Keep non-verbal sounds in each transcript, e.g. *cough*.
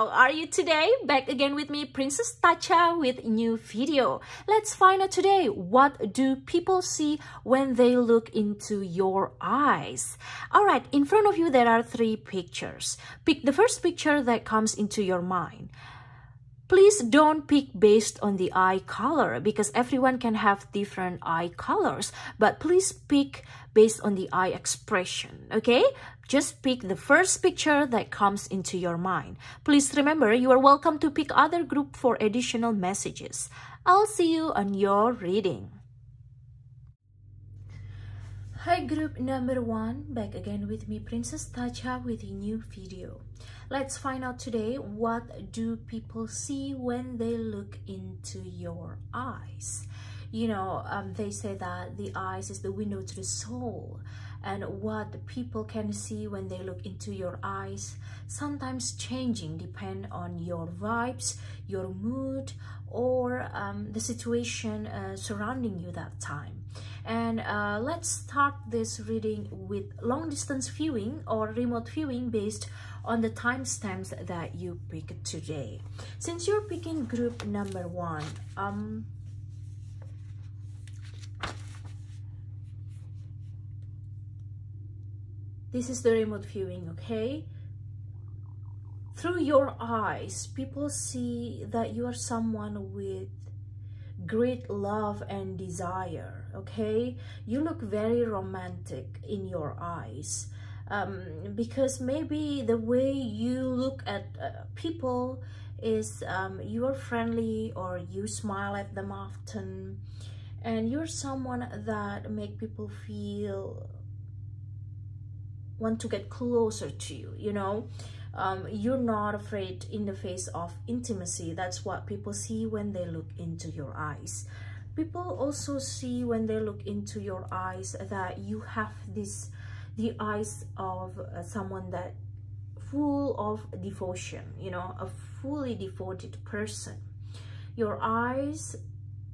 How are you today? Back again with me, Princess Tacha with new video. Let's find out today, what do people see when they look into your eyes? Alright, in front of you there are three pictures. Pick the first picture that comes into your mind. Please don't pick based on the eye color because everyone can have different eye colors. But please pick based on the eye expression, okay? Just pick the first picture that comes into your mind. Please remember, you are welcome to pick other group for additional messages. I'll see you on your reading. Hi group number one, back again with me Princess Tacha with a new video. Let's find out today what do people see when they look into your eyes you know, um, they say that the eyes is the window to the soul and what people can see when they look into your eyes sometimes changing depend on your vibes your mood or um, the situation uh, surrounding you that time. And uh, let's start this reading with long distance viewing or remote viewing based on the timestamps that you pick today. Since you're picking group number one um This is the remote viewing, okay? Through your eyes, people see that you are someone with great love and desire, okay? You look very romantic in your eyes. Um, because maybe the way you look at uh, people is um, you are friendly or you smile at them often and you're someone that make people feel want to get closer to you you know? Um, you're not afraid in the face of intimacy. That's what people see when they look into your eyes. People also see when they look into your eyes that you have this the eyes of uh, someone that full of devotion you know a fully devoted person. Your eyes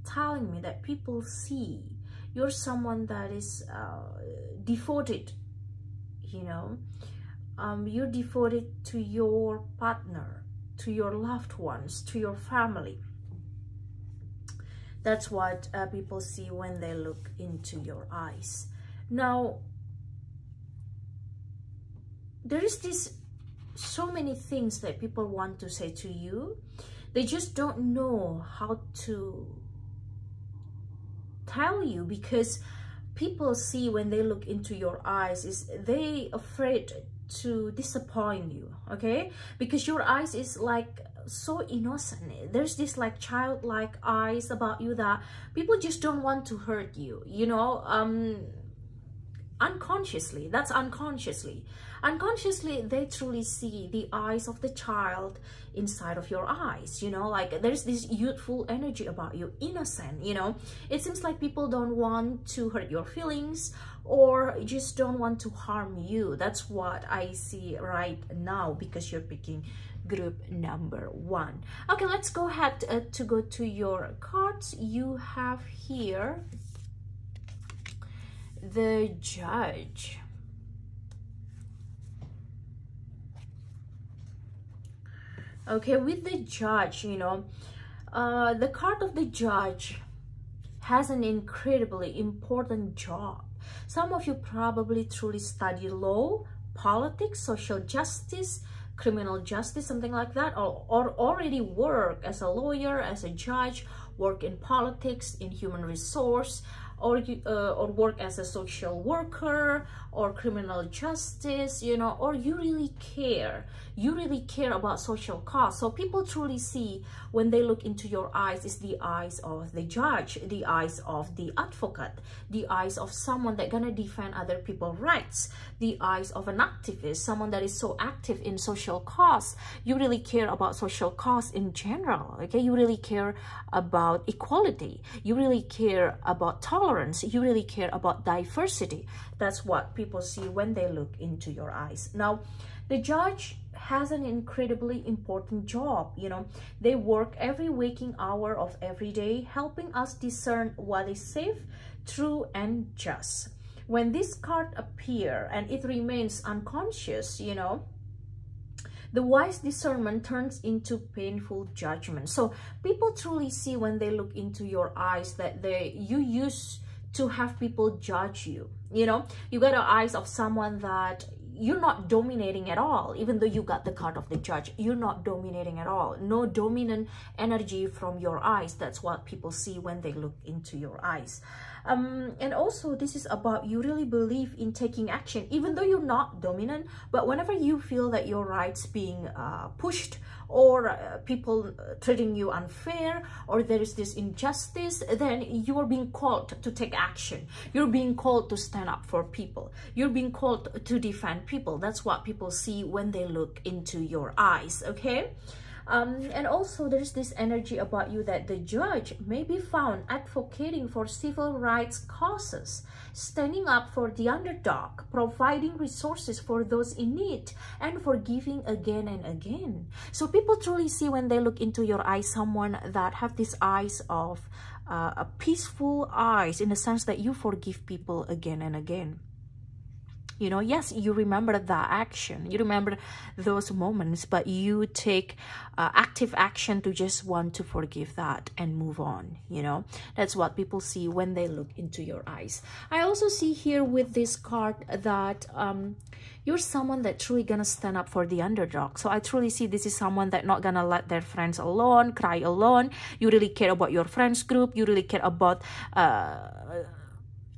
telling me that people see you're someone that is uh, devoted you know um, you're devoted to your partner to your loved ones to your family. That's what uh, people see when they look into your eyes. Now there is this so many things that people want to say to you. They just don't know how to tell you because people see when they look into your eyes is they afraid to disappoint you okay? Because your eyes is like so innocent. There's this like childlike eyes about you that people just don't want to hurt you you know? Um unconsciously. That's unconsciously unconsciously they truly see the eyes of the child inside of your eyes you know? Like there's this youthful energy about you innocent you know? It seems like people don't want to hurt your feelings or just don't want to harm you. That's what i see right now because you're picking group number one. Okay let's go ahead uh, to go to your cards. You have here the judge. Okay, with the judge, you know, uh, the card of the judge has an incredibly important job. Some of you probably truly study law, politics, social justice, criminal justice, something like that, or, or already work as a lawyer, as a judge, work in politics, in human resource, or you, uh, or work as a social worker or criminal justice you know or you really care. You really care about social cause. So people truly see when they look into your eyes is the eyes of the judge the eyes of the advocate the eyes of someone that gonna defend other people's rights the eyes of an activist someone that is so active in social cause. You really care about social cause in general okay? You really care about equality. You really care about tolerance you really care about diversity. That's what people see when they look into your eyes. Now the judge has an incredibly important job you know. They work every waking hour of every day helping us discern what is safe true and just. When this card appear and it remains unconscious you know the wise discernment turns into painful judgment. So people truly see when they look into your eyes that they you used to have people judge you. You know, you got the eyes of someone that you're not dominating at all even though you got the card of the judge you're not dominating at all no dominant energy from your eyes that's what people see when they look into your eyes um, and also this is about you really believe in taking action even though you're not dominant but whenever you feel that your rights being uh, pushed or uh, people uh, treating you unfair or there is this injustice then you are being called to take action. You're being called to stand up for people. You're being called to defend people. That's what people see when they look into your eyes okay um, and also there's this energy about you that the judge may be found advocating for civil rights causes, standing up for the underdog, providing resources for those in need, and forgiving again and again. So people truly see when they look into your eyes someone that have these eyes of uh, a peaceful eyes in the sense that you forgive people again and again you know yes you remember that action you remember those moments but you take uh, active action to just want to forgive that and move on you know? That's what people see when they look into your eyes. I also see here with this card that um you're someone that truly gonna stand up for the underdog. So i truly see this is someone that not gonna let their friends alone cry alone. You really care about your friends group. You really care about uh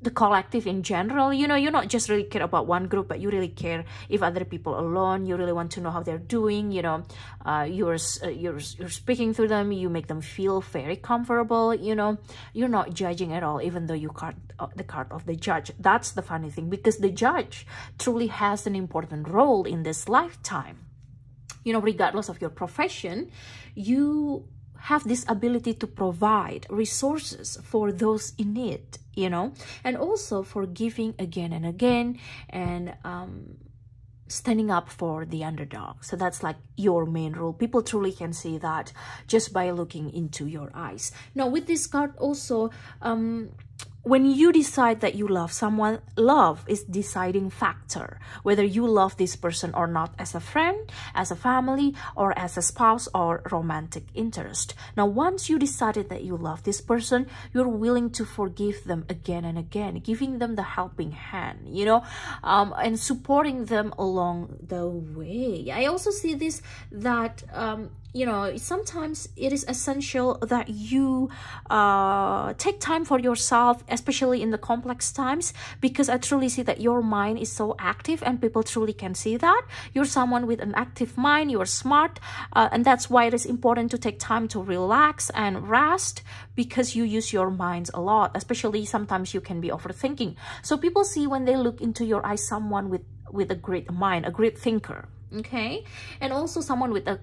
the collective in general. You know you're not just really care about one group but you really care if other people alone. You really want to know how they're doing you know uh, you're uh, you're you're speaking to them. You make them feel very comfortable you know. You're not judging at all even though you card uh, the card of the judge. That's the funny thing because the judge truly has an important role in this lifetime. You know regardless of your profession you have this ability to provide resources for those in need you know? And also for giving again and again and um, standing up for the underdog. So that's like your main role. People truly can see that just by looking into your eyes. Now with this card also um when you decide that you love someone, love is deciding factor, whether you love this person or not as a friend, as a family, or as a spouse or romantic interest. Now, once you decided that you love this person, you're willing to forgive them again and again, giving them the helping hand, you know, um, and supporting them along the way. I also see this that um, you know sometimes it is essential that you uh, take time for yourself especially in the complex times because i truly see that your mind is so active and people truly can see that. You're someone with an active mind you're smart uh, and that's why it is important to take time to relax and rest because you use your minds a lot especially sometimes you can be overthinking. So people see when they look into your eyes someone with with a great mind a great thinker okay? And also someone with a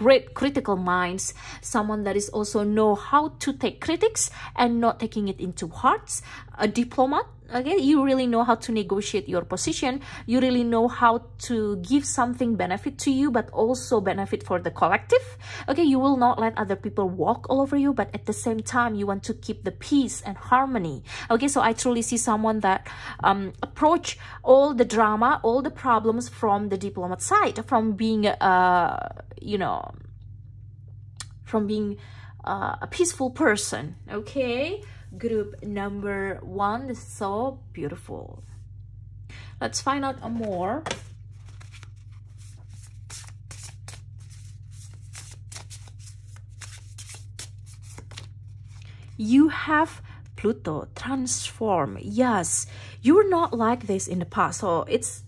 great critical minds, someone that is also know how to take critics and not taking it into hearts, a diplomat, okay you really know how to negotiate your position. You really know how to give something benefit to you but also benefit for the collective. Okay you will not let other people walk all over you but at the same time you want to keep the peace and harmony. Okay so i truly see someone that um, approach all the drama all the problems from the diplomat side from being uh you know from being uh, a peaceful person. Okay group number one. is so beautiful. Let's find out more. You have Pluto transform. Yes, you were not like this in the past. So it's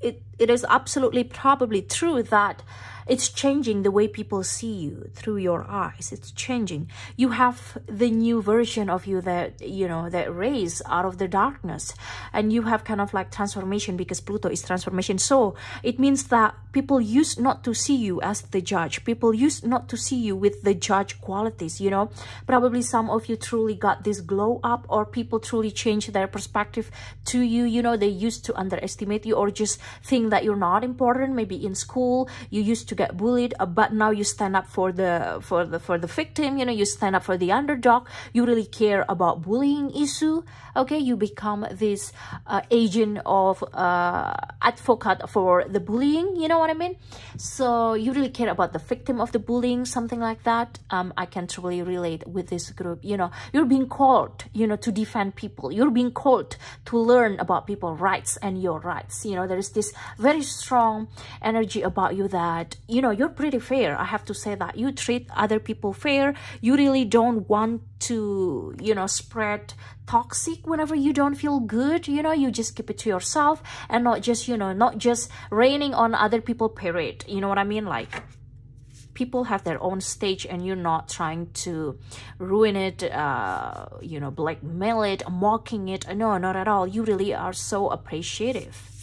it it is absolutely probably true that it's changing the way people see you through your eyes. It's changing. You have the new version of you that, you know, that raise out of the darkness. And you have kind of like transformation because Pluto is transformation. So it means that people used not to see you as the judge. People used not to see you with the judge qualities, you know. Probably some of you truly got this glow up or people truly changed their perspective to you. You know, they used to underestimate you or just think that you're not important maybe in school you used to get bullied uh, but now you stand up for the for the for the victim you know you stand up for the underdog. You really care about bullying issue okay? You become this uh, agent of uh, advocate for the bullying you know what i mean? So you really care about the victim of the bullying something like that. Um, i can truly relate with this group you know. You're being called you know to defend people. You're being called to learn about people's rights and your rights. You know there is this very strong energy about you that you know you're pretty fair i have to say that. You treat other people fair. You really don't want to you know spread toxic whenever you don't feel good you know you just keep it to yourself and not just you know not just raining on other people parade you know what i mean? Like people have their own stage and you're not trying to ruin it uh you know blackmail it mocking it. No not at all. You really are so appreciative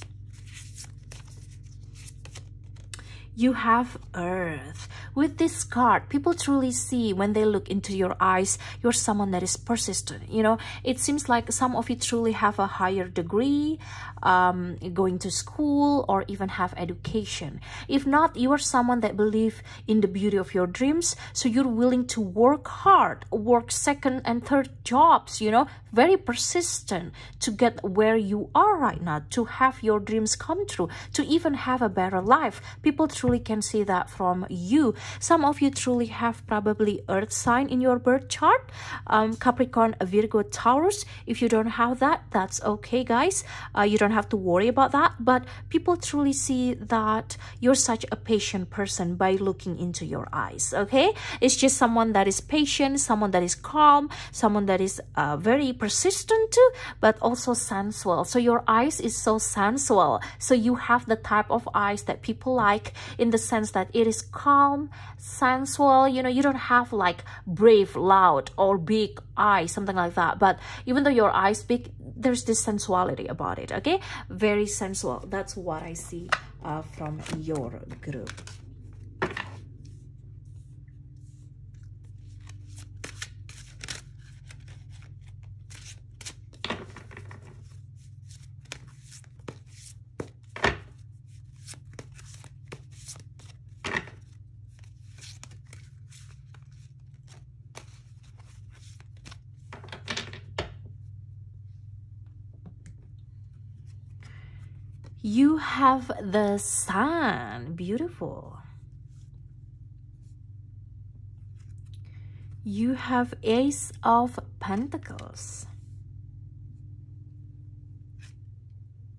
you have earth. With this card people truly see when they look into your eyes you're someone that is persistent you know? It seems like some of you truly have a higher degree um, going to school or even have education if not you are someone that believe in the beauty of your dreams so you're willing to work hard work second and third jobs you know very persistent to get where you are right now to have your dreams come true to even have a better life people truly can see that from you some of you truly have probably earth sign in your birth chart. Um, Capricorn, Virgo, Taurus. If you don't have that, that's okay, guys. Uh, you don't have to worry about that. But people truly see that you're such a patient person by looking into your eyes, okay? It's just someone that is patient, someone that is calm, someone that is uh, very persistent too, but also sensual. So your eyes is so sensual. So you have the type of eyes that people like in the sense that it is calm, sensual you know you don't have like brave loud or big eyes something like that but even though your eyes big there's this sensuality about it okay? Very sensual. That's what i see uh, from your group you have the sun. Beautiful. You have ace of pentacles.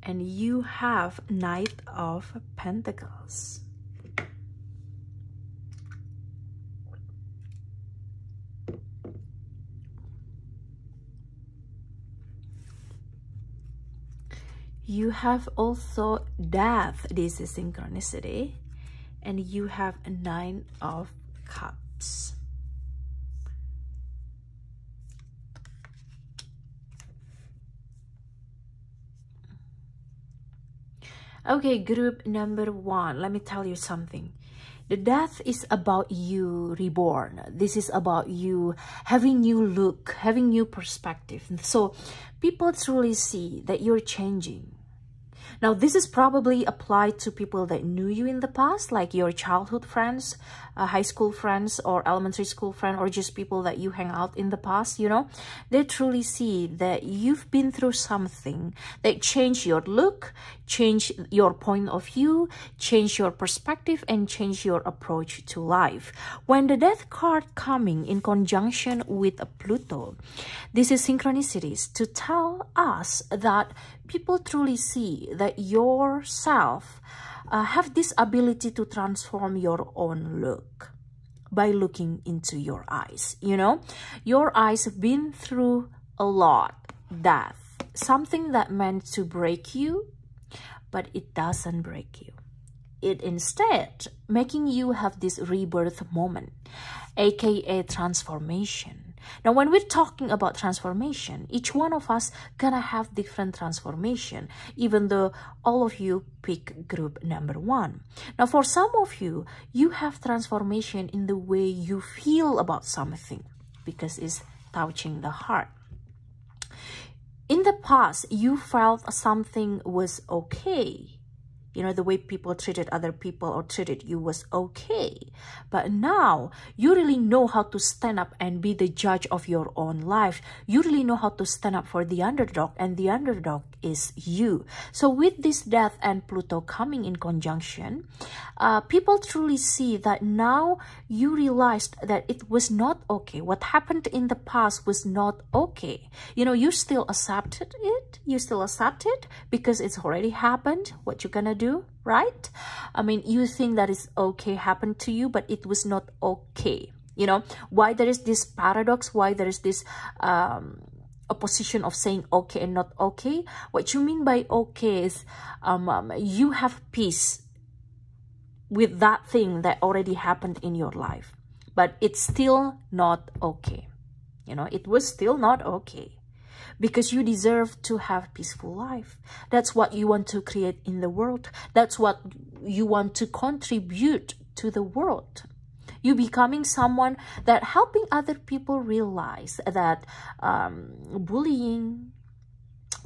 And you have knight of pentacles you have also death this is synchronicity and you have nine of cups. Okay group number one. Let me tell you something. The death is about you reborn. This is about you having new look having new perspective. So people truly see that you're changing now, this is probably applied to people that knew you in the past, like your childhood friends, uh, high school friends, or elementary school friend, or just people that you hang out in the past, you know. They truly see that you've been through something that changed your look, change your point of view, change your perspective, and change your approach to life. When the death card coming in conjunction with Pluto, this is synchronicities to tell us that people truly see that yourself uh, have this ability to transform your own look by looking into your eyes you know? Your eyes have been through a lot. Death something that meant to break you but it doesn't break you. It instead making you have this rebirth moment aka transformation now, when we're talking about transformation, each one of us gonna have different transformation, even though all of you pick group number one. Now, for some of you, you have transformation in the way you feel about something because it's touching the heart. In the past, you felt something was okay you know, the way people treated other people or treated you was okay. But now you really know how to stand up and be the judge of your own life. You really know how to stand up for the underdog and the underdog is you. So with this death and Pluto coming in conjunction, uh, people truly see that now you realized that it was not okay. What happened in the past was not okay. You know, you still accepted it. You still accept it because it's already happened. What you gonna do? do, right? I mean, you think that it's okay happened to you, but it was not okay. You know, why there is this paradox, why there is this um, opposition of saying okay and not okay. What you mean by okay is um, um, you have peace with that thing that already happened in your life, but it's still not okay. You know, it was still not okay because you deserve to have peaceful life. That's what you want to create in the world. That's what you want to contribute to the world. You becoming someone that helping other people realize that um, bullying,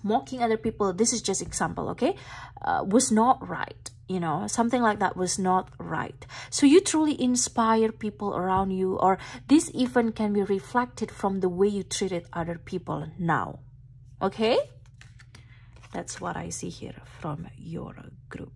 mocking other people, this is just example, okay, uh, was not right you know something like that was not right. So you truly inspire people around you or this even can be reflected from the way you treated other people now. Okay? That's what i see here from your group.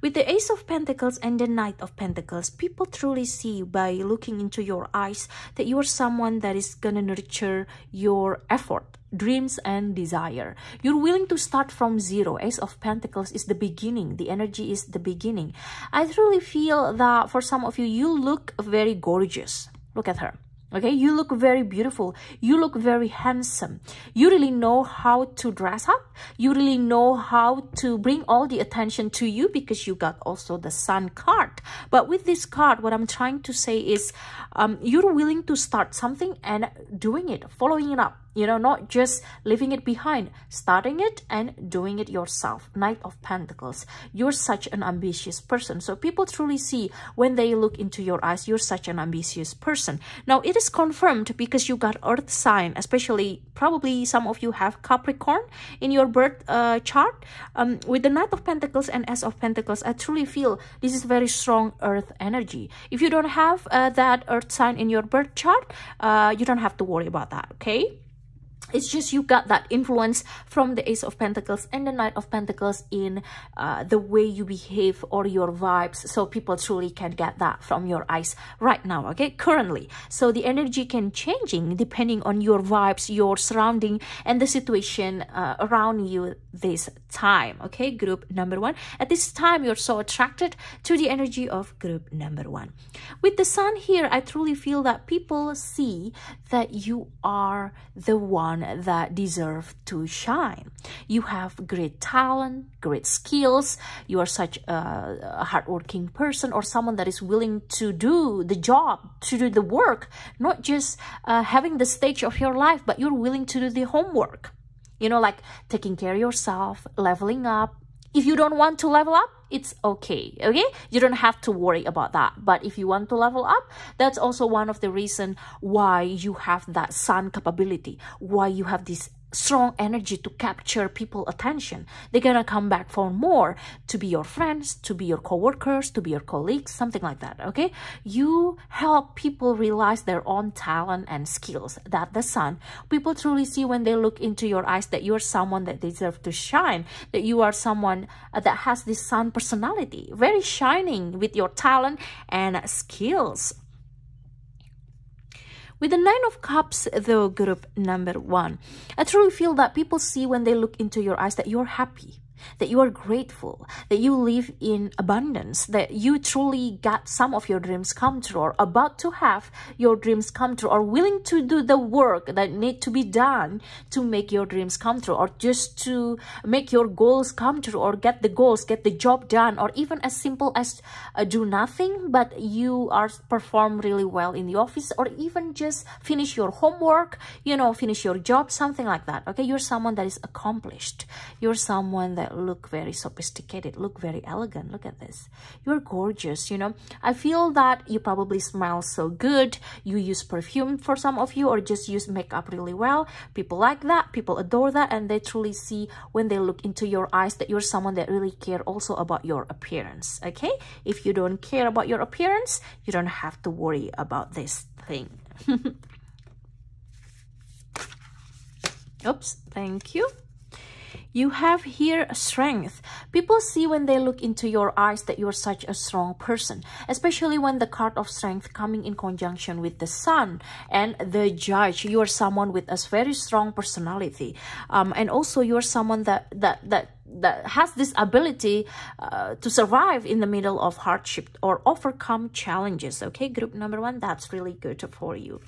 With the Ace of Pentacles and the Knight of Pentacles, people truly see by looking into your eyes that you are someone that is going to nurture your effort dreams and desire. You're willing to start from zero. Ace of Pentacles is the beginning. The energy is the beginning. I truly feel that for some of you, you look very gorgeous. Look at her okay you look very beautiful you look very handsome you really know how to dress up you really know how to bring all the attention to you because you got also the sun card but with this card what i'm trying to say is um, you're willing to start something and doing it following it up you know not just leaving it behind starting it and doing it yourself. Knight of pentacles you're such an ambitious person. So people truly see when they look into your eyes you're such an ambitious person. Now it is confirmed because you got earth sign especially probably some of you have capricorn in your birth uh, chart. Um, with the knight of pentacles and ace of pentacles i truly feel this is very strong earth energy. If you don't have uh, that earth sign in your birth chart uh, you don't have to worry about that okay it's just you got that influence from the ace of pentacles and the knight of pentacles in uh, the way you behave or your vibes. So people truly can get that from your eyes right now okay? Currently. So the energy can changing depending on your vibes your surrounding and the situation uh, around you this time okay? Group number one. At this time you're so attracted to the energy of group number one. With the sun here i truly feel that people see that you are the one that deserve to shine. You have great talent, great skills. You are such a, a hardworking person or someone that is willing to do the job, to do the work, not just uh, having the stage of your life, but you're willing to do the homework. You know, like taking care of yourself, leveling up. If you don't want to level up, it's okay okay? You don't have to worry about that. But if you want to level up that's also one of the reason why you have that sun capability why you have this strong energy to capture people attention. They're gonna come back for more to be your friends to be your co-workers to be your colleagues something like that okay? You help people realize their own talent and skills that the sun. People truly see when they look into your eyes that you're someone that deserve to shine that you are someone uh, that has this sun personality very shining with your talent and skills with the Nine of Cups, though, group number one, I truly feel that people see when they look into your eyes that you're happy that you are grateful, that you live in abundance, that you truly got some of your dreams come true or about to have your dreams come true or willing to do the work that need to be done to make your dreams come true or just to make your goals come true or get the goals, get the job done or even as simple as uh, do nothing but you are perform really well in the office or even just finish your homework, you know, finish your job, something like that. Okay, you're someone that is accomplished. You're someone that look very sophisticated, look very elegant. Look at this. You're gorgeous, you know. I feel that you probably smell so good. You use perfume for some of you or just use makeup really well. People like that. People adore that and they truly see when they look into your eyes that you're someone that really care also about your appearance, okay? If you don't care about your appearance, you don't have to worry about this thing. *laughs* Oops, thank you. You have here strength. People see when they look into your eyes that you're such a strong person, especially when the card of strength coming in conjunction with the sun and the judge. You are someone with a very strong personality. Um, and also you're someone that, that, that that has this ability uh, to survive in the middle of hardship or overcome challenges. Okay group number one that's really good for you.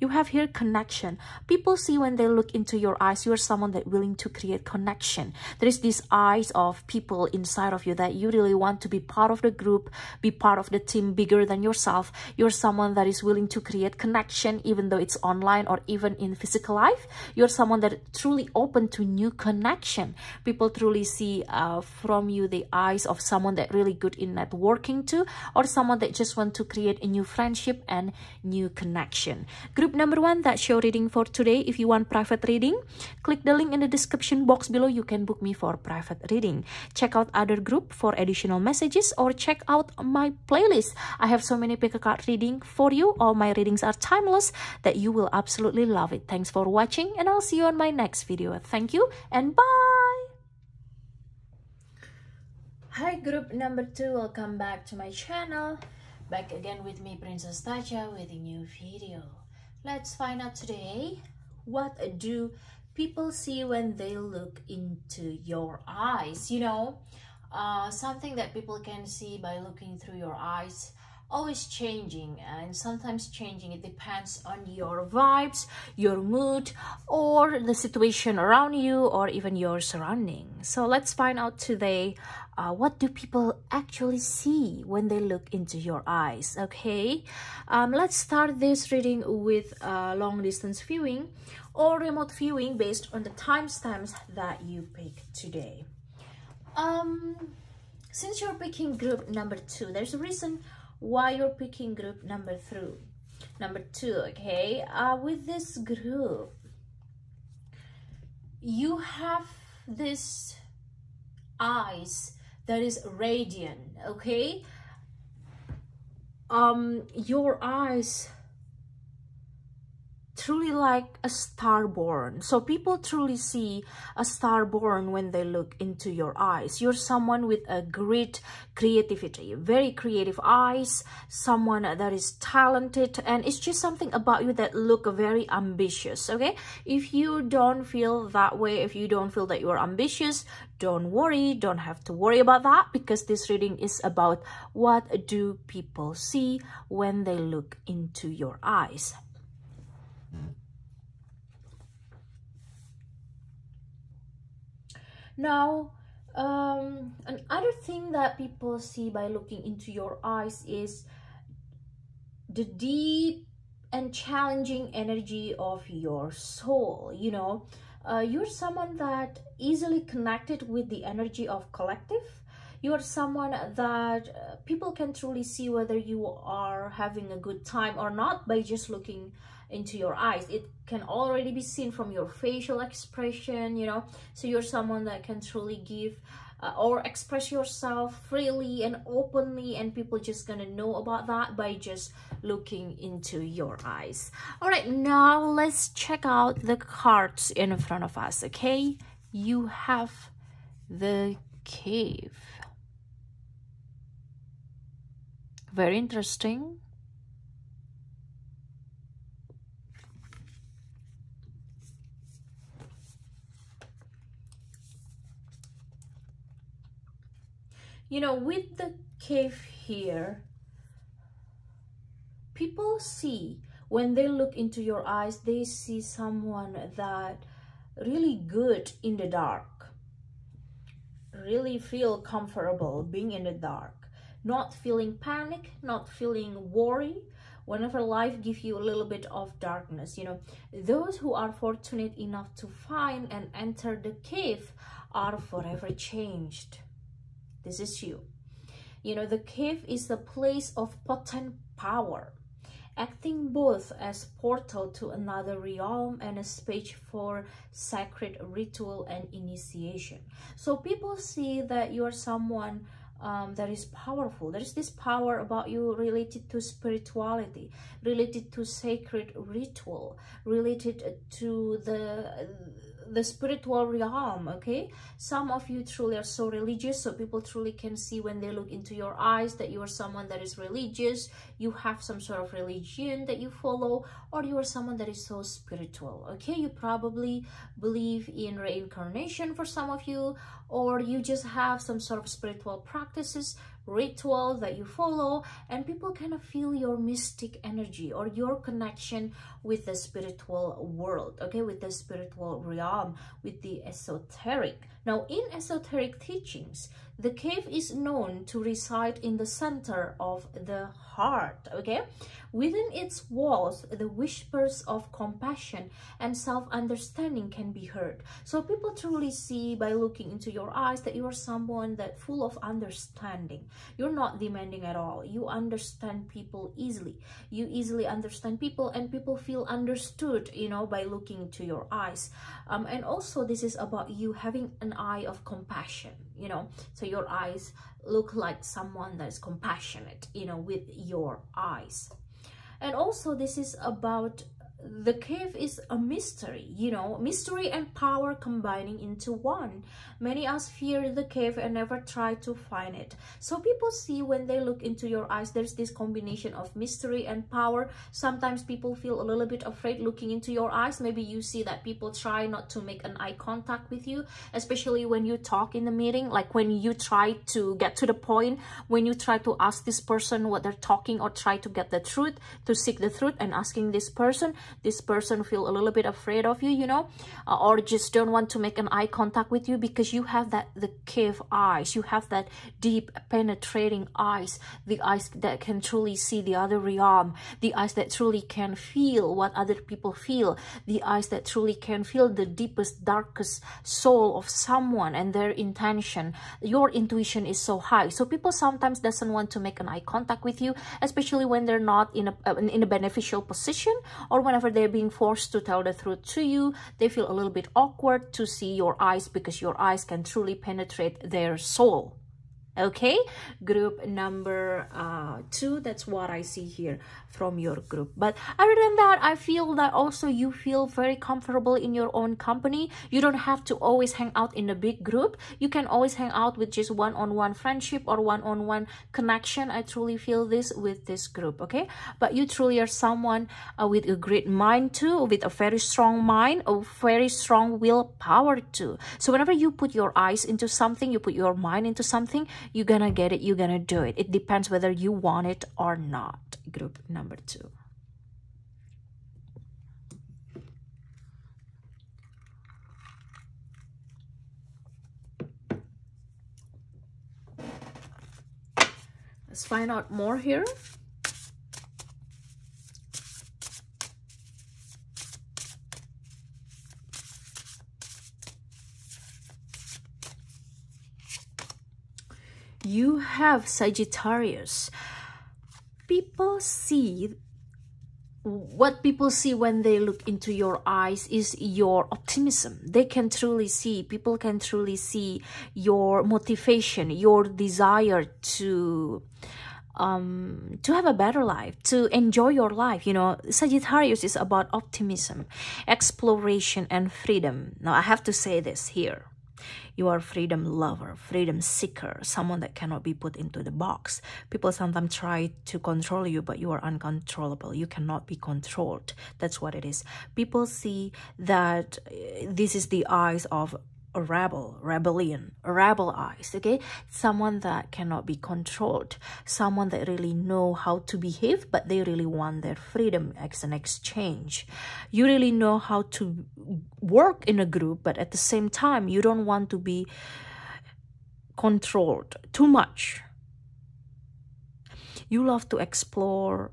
You have here connection. People see when they look into your eyes you're someone that willing to create connection. There is these eyes of people inside of you that you really want to be part of the group be part of the team bigger than yourself. You're someone that is willing to create connection even though it's online or even in physical life. You're someone that truly open to new connection. People truly see uh, from you the eyes of someone that really good in networking too or someone that just want to create a new friendship and new connection. Group number one that's your reading for today. If you want private reading click the link in the description box below. You can book me for private reading. Check out other group for additional messages or check out my playlist. I have so many pick a card reading for you. All my readings are timeless that you will absolutely love it. Thanks for watching and i'll see you on my next video. Thank you and bye Hi group number two, welcome back to my channel. Back again with me Princess Tacha with a new video. Let's find out today what do people see when they look into your eyes. You know, uh, something that people can see by looking through your eyes always changing and sometimes changing it depends on your vibes your mood or the situation around you or even your surroundings so let's find out today uh, what do people actually see when they look into your eyes okay? Um, let's start this reading with uh, long distance viewing or remote viewing based on the timestamps that you pick today. Um since you're picking group number two there's a reason why you're picking group number three number two okay? Uh with this group you have this eyes that is radiant okay? Um your eyes truly like a star born. So people truly see a star born when they look into your eyes. You're someone with a great creativity, very creative eyes, someone that is talented, and it's just something about you that look very ambitious, okay? If you don't feel that way, if you don't feel that you're ambitious, don't worry, don't have to worry about that because this reading is about what do people see when they look into your eyes. Now, um, another thing that people see by looking into your eyes is the deep and challenging energy of your soul. You know, uh, you're someone that easily connected with the energy of collective. You are someone that uh, people can truly see whether you are having a good time or not by just looking into your eyes. It can already be seen from your facial expression you know. So you're someone that can truly give uh, or express yourself freely and openly and people just gonna know about that by just looking into your eyes. All right now let's check out the cards in front of us okay? You have the cave. Very interesting you know with the cave here people see when they look into your eyes they see someone that really good in the dark. Really feel comfortable being in the dark. Not feeling panic not feeling worry. Whenever life gives you a little bit of darkness you know those who are fortunate enough to find and enter the cave are forever changed this is you you know the cave is the place of potent power acting both as portal to another realm and a space for sacred ritual and initiation so people see that you are someone um, that is powerful. There is this power about you related to spirituality, related to sacred ritual, related to the the spiritual realm okay? Some of you truly are so religious so people truly can see when they look into your eyes that you are someone that is religious. You have some sort of religion that you follow or you are someone that is so spiritual okay? You probably believe in reincarnation for some of you or you just have some sort of spiritual practices ritual that you follow and people kind of feel your mystic energy or your connection with the spiritual world okay? With the spiritual realm with the esoteric. Now in esoteric teachings the cave is known to reside in the center of the heart okay within its walls the whispers of compassion and self-understanding can be heard. So people truly see by looking into your eyes that you are someone that full of understanding. You're not demanding at all. You understand people easily. You easily understand people and people feel understood you know by looking into your eyes. Um, and also this is about you having an eye of compassion you know. So your eyes look like someone that's compassionate you know with your eyes and also this is about the cave is a mystery you know mystery and power combining into one. Many us fear in the cave and never try to find it. So people see when they look into your eyes there's this combination of mystery and power. Sometimes people feel a little bit afraid looking into your eyes. Maybe you see that people try not to make an eye contact with you especially when you talk in the meeting like when you try to get to the point when you try to ask this person what they're talking or try to get the truth to seek the truth and asking this person this person feel a little bit afraid of you you know uh, or just don't want to make an eye contact with you because you have that the cave eyes. You have that deep penetrating eyes the eyes that can truly see the other realm the eyes that truly can feel what other people feel the eyes that truly can feel the deepest darkest soul of someone and their intention. Your intuition is so high. So people sometimes doesn't want to make an eye contact with you especially when they're not in a in a beneficial position or whenever whenever they're being forced to tell the truth to you, they feel a little bit awkward to see your eyes because your eyes can truly penetrate their soul okay? Group number uh, two that's what i see here from your group. But other than that i feel that also you feel very comfortable in your own company. You don't have to always hang out in a big group. You can always hang out with just one-on-one -on -one friendship or one-on-one -on -one connection. I truly feel this with this group okay? But you truly are someone uh, with a great mind too with a very strong mind a very strong willpower too. So whenever you put your eyes into something you put your mind into something you're gonna get it you're gonna do it. It depends whether you want it or not. Group number two. Let's find out more here you have Sagittarius, people see what people see when they look into your eyes is your optimism. They can truly see, people can truly see your motivation, your desire to um, to have a better life, to enjoy your life. You know, Sagittarius is about optimism, exploration, and freedom. Now, I have to say this here. You are freedom lover, freedom seeker, someone that cannot be put into the box. People sometimes try to control you, but you are uncontrollable. You cannot be controlled. That's what it is. People see that eh, this is the eyes of a rebel, rebellion, eyes, okay? Someone that cannot be controlled, someone that really know how to behave, but they really want their freedom as an exchange. You really know how to work in a group, but at the same time, you don't want to be controlled too much. You love to explore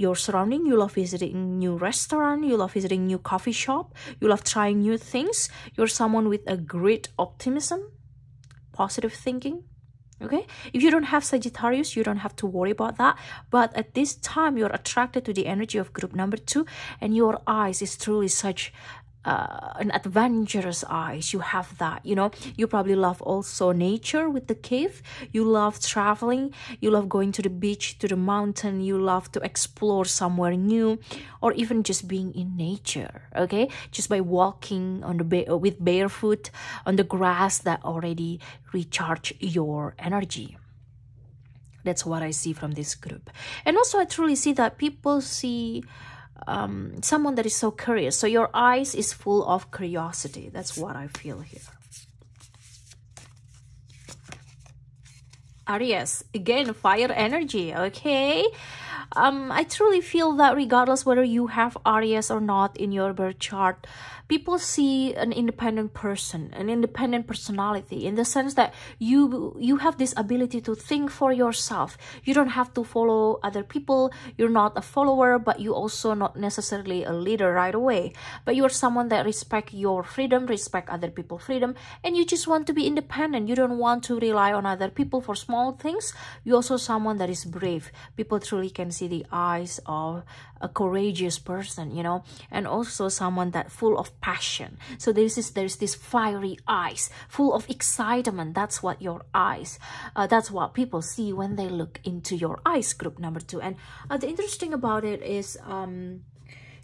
your surrounding. You love visiting new restaurant. You love visiting new coffee shop. You love trying new things. You're someone with a great optimism positive thinking okay? If you don't have sagittarius you don't have to worry about that. But at this time you're attracted to the energy of group number two and your eyes is truly such uh, an adventurous eyes. You have that you know. You probably love also nature with the cave. You love traveling. You love going to the beach to the mountain. You love to explore somewhere new or even just being in nature okay? Just by walking on the ba- with barefoot on the grass that already recharge your energy. That's what i see from this group. And also i truly see that people see um, someone that is so curious. So your eyes is full of curiosity. That's what I feel here. Aries, again, fire energy, okay? Um, I truly feel that regardless whether you have Aries or not in your birth chart, people see an independent person an independent personality in the sense that you you have this ability to think for yourself. You don't have to follow other people. You're not a follower but you also not necessarily a leader right away. But you're someone that respect your freedom respect other people's freedom and you just want to be independent. You don't want to rely on other people for small things. You also someone that is brave. People truly can see the eyes of a courageous person you know and also someone that full of passion. So this is there's this fiery eyes full of excitement. That's what your eyes uh, that's what people see when they look into your eyes group number two. And uh, the interesting about it is um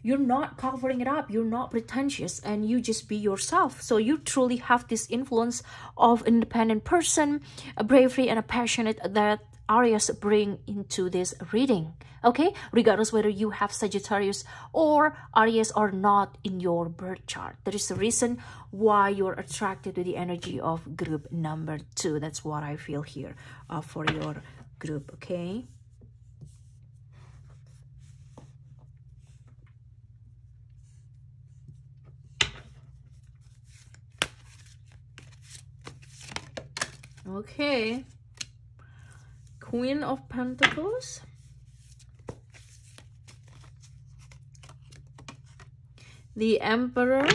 you're not covering it up. You're not pretentious and you just be yourself. So you truly have this influence of independent person a bravery and a passionate that Aries bring into this reading okay? Regardless whether you have Sagittarius or Aries or not in your birth chart. There is a reason why you're attracted to the energy of group number two. That's what I feel here uh, for your group okay? Okay Queen of Pentacles. The Emperor.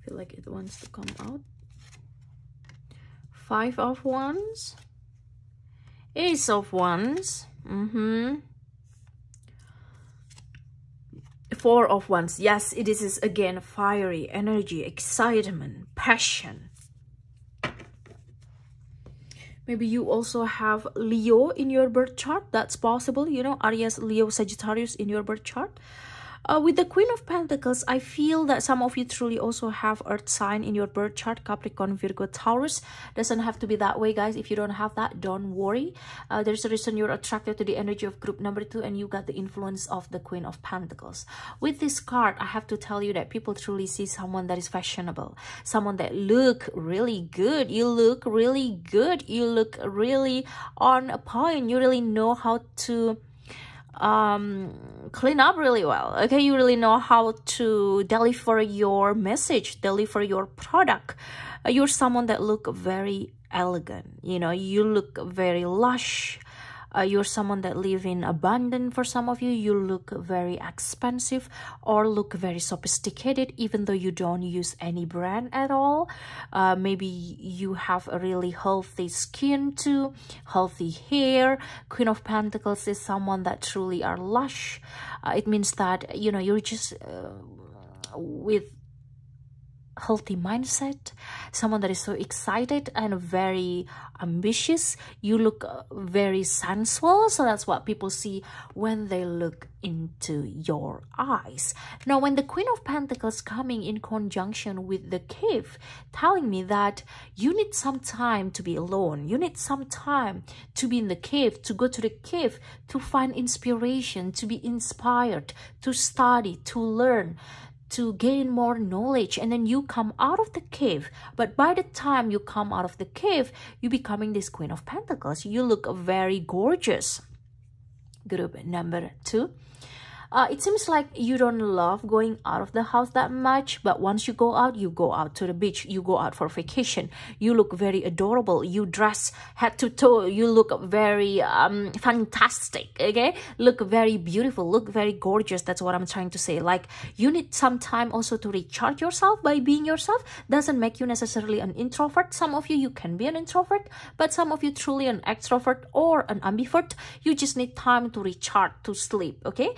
feel like it wants to come out. Five of Wands. Ace of Wands. Mm-hmm. Four of Wands. Yes, it is again fiery energy, excitement, passion. Maybe you also have Leo in your birth chart. That's possible. You know, Aries, Leo, Sagittarius in your birth chart. Uh, with the Queen of Pentacles, I feel that some of you truly also have Earth sign in your birth chart, Capricorn, Virgo, Taurus. Doesn't have to be that way, guys. If you don't have that, don't worry. Uh, there's a reason you're attracted to the energy of group number two and you got the influence of the Queen of Pentacles. With this card, I have to tell you that people truly see someone that is fashionable, someone that look really good. You look really good. You look really on a point. You really know how to um, clean up really well. Okay, you really know how to deliver your message, deliver your product. Uh, you're someone that look very elegant. You know, you look very lush uh, you're someone that live in abundance for some of you. You look very expensive or look very sophisticated even though you don't use any brand at all. Uh, maybe you have a really healthy skin too healthy hair. Queen of pentacles is someone that truly are lush. Uh, it means that you know you're just uh, with healthy mindset someone that is so excited and very ambitious you look uh, very sensual. So that's what people see when they look into your eyes. Now when the queen of pentacles coming in conjunction with the cave telling me that you need some time to be alone you need some time to be in the cave to go to the cave to find inspiration to be inspired to study to learn to gain more knowledge and then you come out of the cave. But by the time you come out of the cave you becoming this queen of pentacles. You look very gorgeous. Group number two uh, it seems like you don't love going out of the house that much but once you go out you go out to the beach. You go out for vacation. You look very adorable. You dress head to toe. You look very um, fantastic okay? Look very beautiful. Look very gorgeous. That's what i'm trying to say. Like you need some time also to recharge yourself by being yourself. Doesn't make you necessarily an introvert. Some of you you can be an introvert but some of you truly an extrovert or an ambivert. You just need time to recharge to sleep okay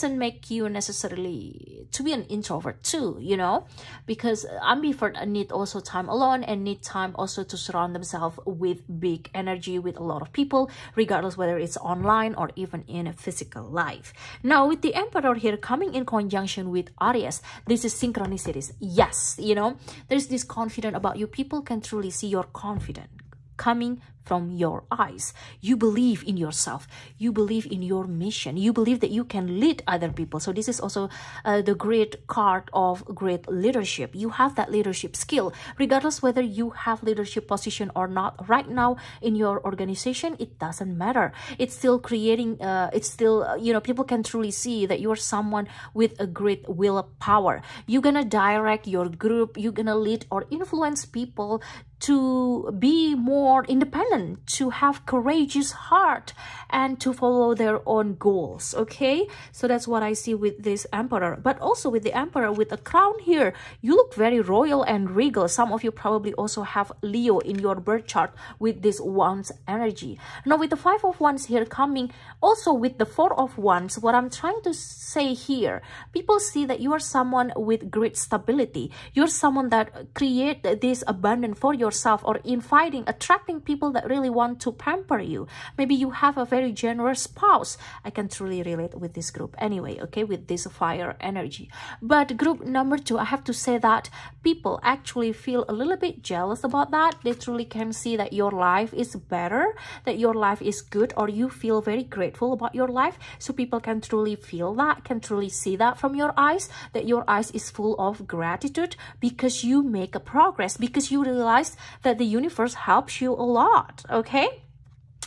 doesn't make you necessarily to be an introvert too you know? Because ambivert need also time alone and need time also to surround themselves with big energy with a lot of people regardless whether it's online or even in a physical life. Now with the emperor here coming in conjunction with aries this is synchronicities. Yes you know? There's this confident about you. People can truly see your confident coming from your eyes. You believe in yourself. You believe in your mission. You believe that you can lead other people. So this is also uh, the great card of great leadership. You have that leadership skill, regardless whether you have leadership position or not. Right now in your organization, it doesn't matter. It's still creating. Uh, it's still uh, you know people can truly see that you're someone with a great will power. You're gonna direct your group. You're gonna lead or influence people to be more independent, to have courageous heart, and to follow their own goals. Okay, so that's what I see with this emperor. But also with the emperor with a crown here, you look very royal and regal. Some of you probably also have Leo in your birth chart with this wands energy. Now with the five of wands here coming, also with the four of wands, what I'm trying to say here, people see that you are someone with great stability. You're someone that create this abundance for yourself or inviting, attracting people that really want to pamper you. Maybe you have a very generous spouse. I can truly relate with this group anyway, okay, with this fire energy. But group number two, I have to say that people actually feel a little bit jealous about that. They truly can see that your life is better, that your life is good, or you feel very grateful about your life. So people can truly feel that, can truly see that from your eyes, that your eyes is full of gratitude because you make a progress, because you realize that the universe helps you a lot, okay?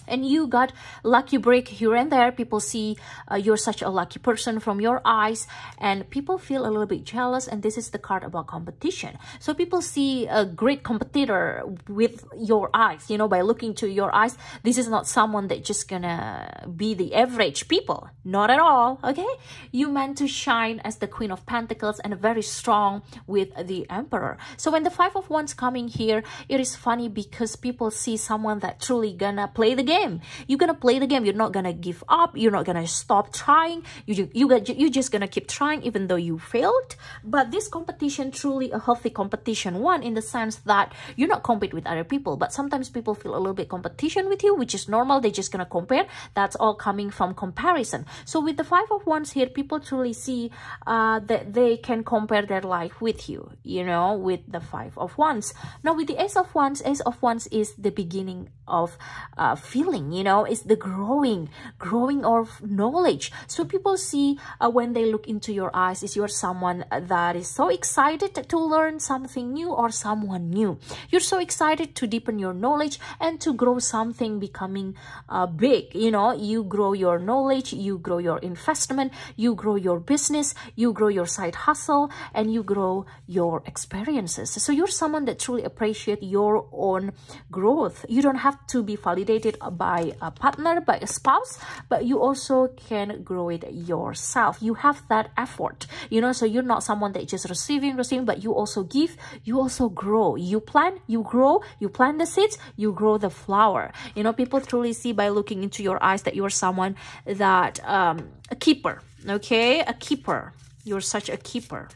And you got lucky break here and there. People see uh, you're such a lucky person from your eyes and people feel a little bit jealous and this is the card about competition. So people see a great competitor with your eyes. You know by looking to your eyes this is not someone that just gonna be the average people. Not at all okay? You meant to shine as the queen of pentacles and very strong with the emperor. So when the five of wands coming here it is funny because people see someone that truly gonna play the game game. You're gonna play the game. You're not gonna give up. You're not gonna stop trying. You you you just gonna keep trying even though you failed. But this competition truly a healthy competition. One in the sense that you're not compete with other people, but sometimes people feel a little bit competition with you, which is normal. They're just gonna compare. That's all coming from comparison. So with the five of wands here, people truly see uh, that they can compare their life with you. You know, with the five of wands. Now with the ace of wands, ace of wands is the beginning of uh, feeling you know it's the growing growing of knowledge. So people see uh, when they look into your eyes is you're someone that is so excited to learn something new or someone new. You're so excited to deepen your knowledge and to grow something becoming uh, big you know. You grow your knowledge you grow your investment you grow your business you grow your side hustle and you grow your experiences. So you're someone that truly appreciate your own growth. You don't have to be validated by a partner, by a spouse, but you also can grow it yourself. You have that effort, you know, so you're not someone that just receiving, receiving, but you also give, you also grow. You plant, you grow, you plant the seeds, you grow the flower. You know, people truly see by looking into your eyes that you're someone that, um, a keeper, okay? A keeper. You're such a keeper.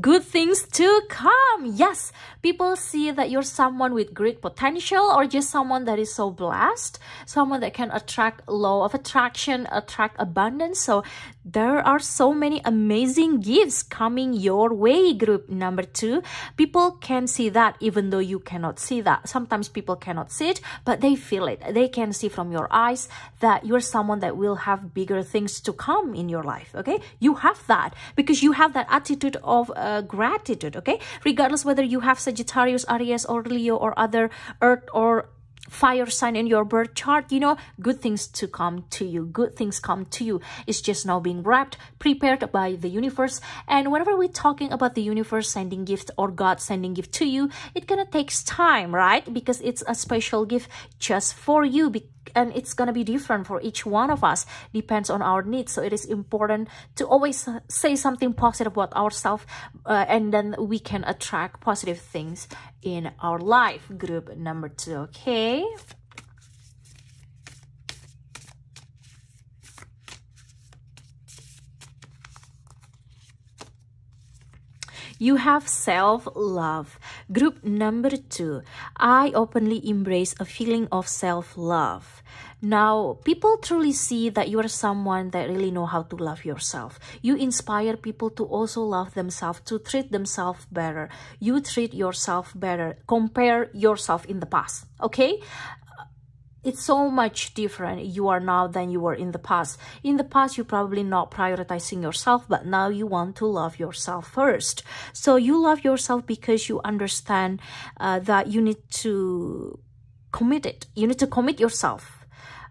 Good things to come. Yes, people see that you're someone with great potential or just someone that is so blessed, someone that can attract law of attraction, attract abundance. So there are so many amazing gifts coming your way, group number two. People can see that even though you cannot see that. Sometimes people cannot see it, but they feel it. They can see from your eyes that you're someone that will have bigger things to come in your life, okay? You have that because you have that attitude of uh, gratitude, okay? Regardless whether you have Sagittarius, Aries, or Leo, or other Earth or fire sign in your birth chart, you know, good things to come to you. Good things come to you. It's just now being wrapped, prepared by the universe. And whenever we're talking about the universe sending gift or God sending gift to you, it gonna takes time, right? Because it's a special gift just for you and it's going to be different for each one of us depends on our needs so it is important to always say something positive about ourselves uh, and then we can attract positive things in our life group number two okay You have self-love. Group number two, I openly embrace a feeling of self-love. Now, people truly see that you are someone that really know how to love yourself. You inspire people to also love themselves, to treat themselves better. You treat yourself better. Compare yourself in the past, okay? it's so much different you are now than you were in the past. In the past, you're probably not prioritizing yourself, but now you want to love yourself first. So you love yourself because you understand uh, that you need to commit it. You need to commit yourself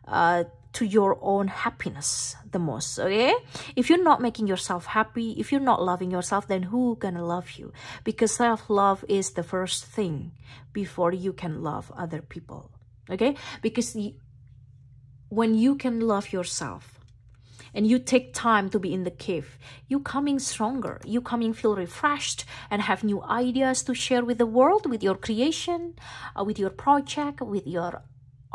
uh, to your own happiness the most okay? If you're not making yourself happy if you're not loving yourself then who gonna love you? Because self-love is the first thing before you can love other people okay? Because when you can love yourself and you take time to be in the cave you coming stronger you coming feel refreshed and have new ideas to share with the world with your creation uh, with your project with your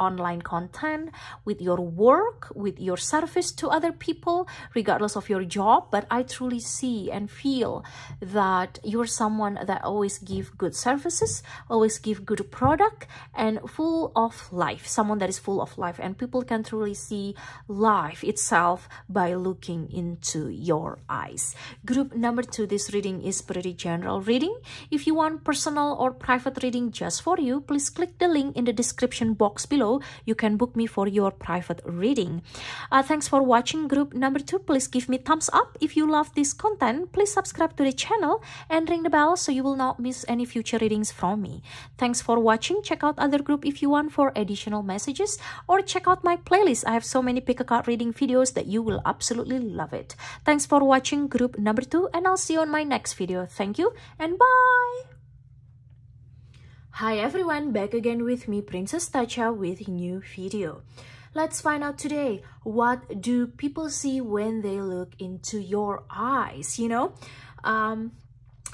online content, with your work, with your service to other people, regardless of your job. But I truly see and feel that you're someone that always give good services, always give good product and full of life, someone that is full of life. And people can truly see life itself by looking into your eyes. Group number two, this reading is pretty general reading. If you want personal or private reading just for you, please click the link in the description box below you can book me for your private reading. Uh, thanks for watching group number two. Please give me thumbs up if you love this content. Please subscribe to the channel and ring the bell so you will not miss any future readings from me. Thanks for watching. Check out other group if you want for additional messages or check out my playlist. I have so many pick a card reading videos that you will absolutely love it. Thanks for watching group number two and I'll see you on my next video. Thank you and bye. Hi everyone, back again with me, Princess Tacha with new video. Let's find out today, what do people see when they look into your eyes, you know? Um,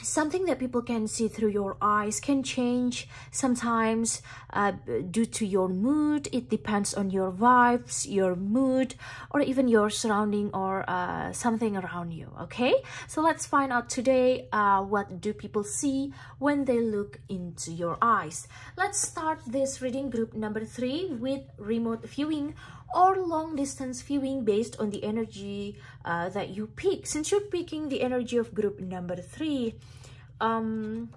something that people can see through your eyes can change sometimes uh, due to your mood. It depends on your vibes your mood or even your surrounding or uh, something around you okay? So let's find out today uh, what do people see when they look into your eyes. Let's start this reading group number three with remote viewing or long distance viewing based on the energy uh, that you pick. Since you're picking the energy of group number three, um,